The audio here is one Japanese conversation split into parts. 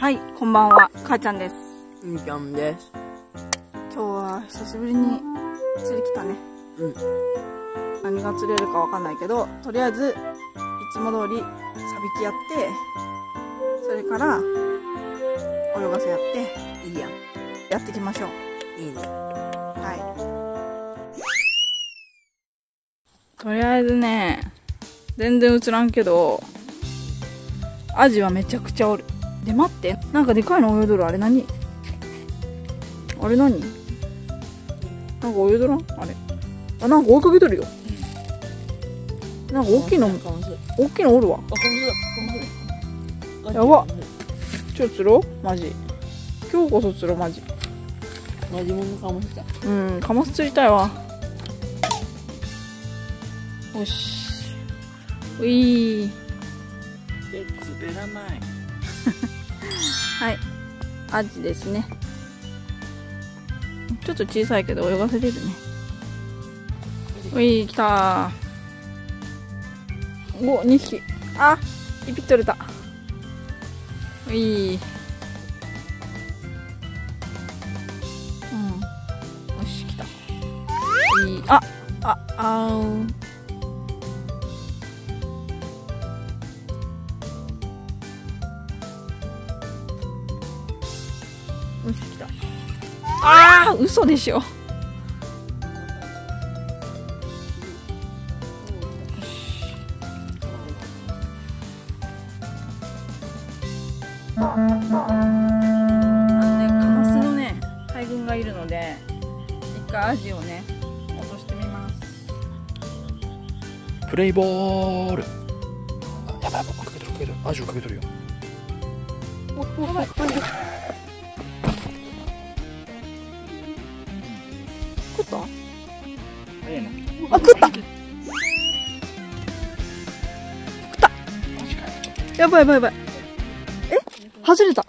はい、こんばんは、かーちゃんです。みーちゃんです。今日は久しぶりに釣り来たね。うん。何が釣れるかわかんないけど、とりあえず、いつも通り、サビキやって、それから、泳がせやって、いいやん。やっていきましょう。いいね。はい。とりあえずね、全然映らんけど、アジはめちゃくちゃおる。で、待って。なんかでかいの泳いどる。あれ何？あれ何？なんか泳いどらん？あれ。あ、なんか追いかけとるよ。なんか大きいの。大きいのおるわ。あ、かます。やばちょっと釣ろう？マジ。今日こそ釣ろう、マジ。マジものかました。うん、カマス釣りたいわ。よし。ういー。え、滑らない。はい。アジですね。ちょっと小さいけど泳がせれるね。うい、来たー。お、2匹。あ、1匹取れた。うい。うん。よし、来た。うい。あ、あ、あーん。よし来た。あー嘘でしょ。あのねカマスのね大群がいるので一回アジをね落としてみます。プレイボール。あやばいやばいかけてるかけてる。アジをかけてるよ。おやばい食った？早いなあ食ったやばいやばいやばい。え？外れた。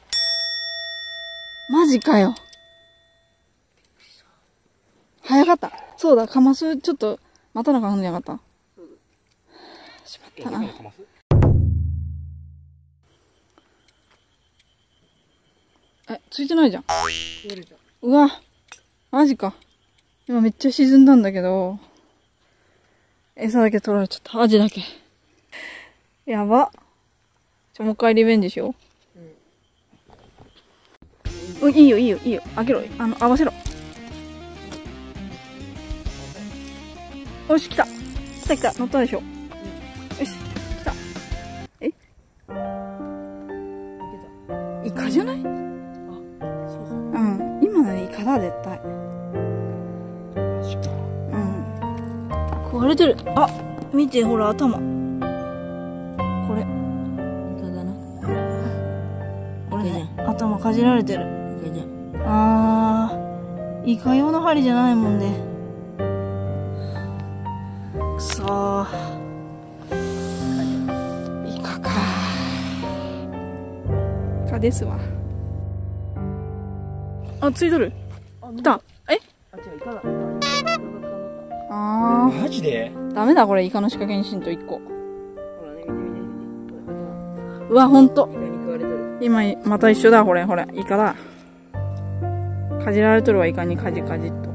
マジかよ。早かった。そうだ、カマスちょっと待たなあかんのじゃなかった。しまったな。え、ついてないじゃん。うわ、マジか。今めっちゃ沈んだんだけど、餌だけ取られちゃった。アジだけ。やば。じゃ、もう一回リベンジしよう。うん、いいよ、いいよ、いいよ。開けろ。あの、合わせろ。よし、来た。来た来た。乗ったでしょ。よし、来た。え？イカじゃない？そうか。うん。今のイカだ、絶対。壊れてる。あ、見て、ほら、頭。これ。いかだな。これね頭かじられてる。あー、イカ用の針じゃないもんね。くそー。イカかイカですわ。あ、ついとる。来た。え？あ、違う、いかだ。あマジで？ー、ダメだ、これ、イカの仕掛けにしんと1個。ほらね、見て見て見て。これ、こうわ、ほんと。れ。イカに食われてる。今、また一緒だ、これ、ほら、イカだ。かじられとるわ、イカにかじかじっと。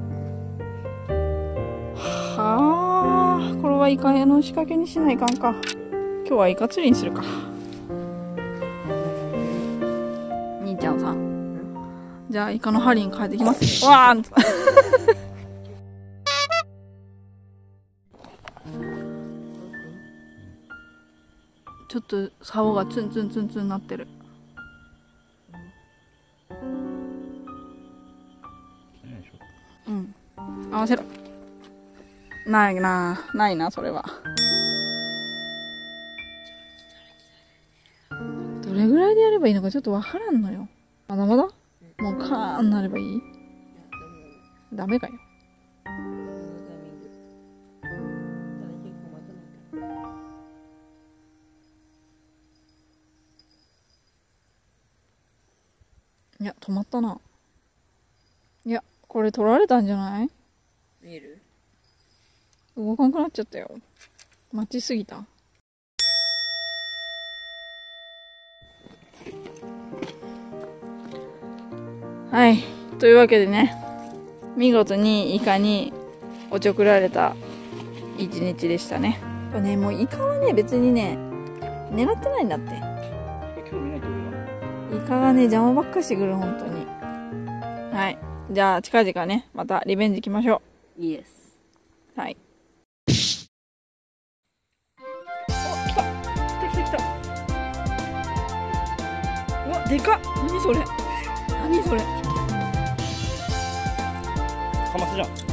はあ、これはイカの仕掛けにしないかんか。今日はイカ釣りにするか。兄ちゃんさん。じゃあ、イカの針に変えてきます。わあちょっと竿がツンツンツンツンなってる。うん。合わせろ。ないなないな、それは。どれぐらいでやればいいのかちょっとわからんのよ。まだまだ？もうカーンなればいい？ダメかよ。いや、止まったな。いや、これ取られたんじゃない？見える？動かなくなっちゃったよ。待ちすぎた。はいというわけでね見事にイカにおちょくられた一日でしたねやっぱねもうイカはね別にね狙ってないんだって興味ないイカがね邪魔ばっかしてくる本当に。はい。じゃあ近々ねまたリベンジ行きましょイエスうはい。お来た来た来た来た。うわでかっ。何それ。何それ。かますじゃん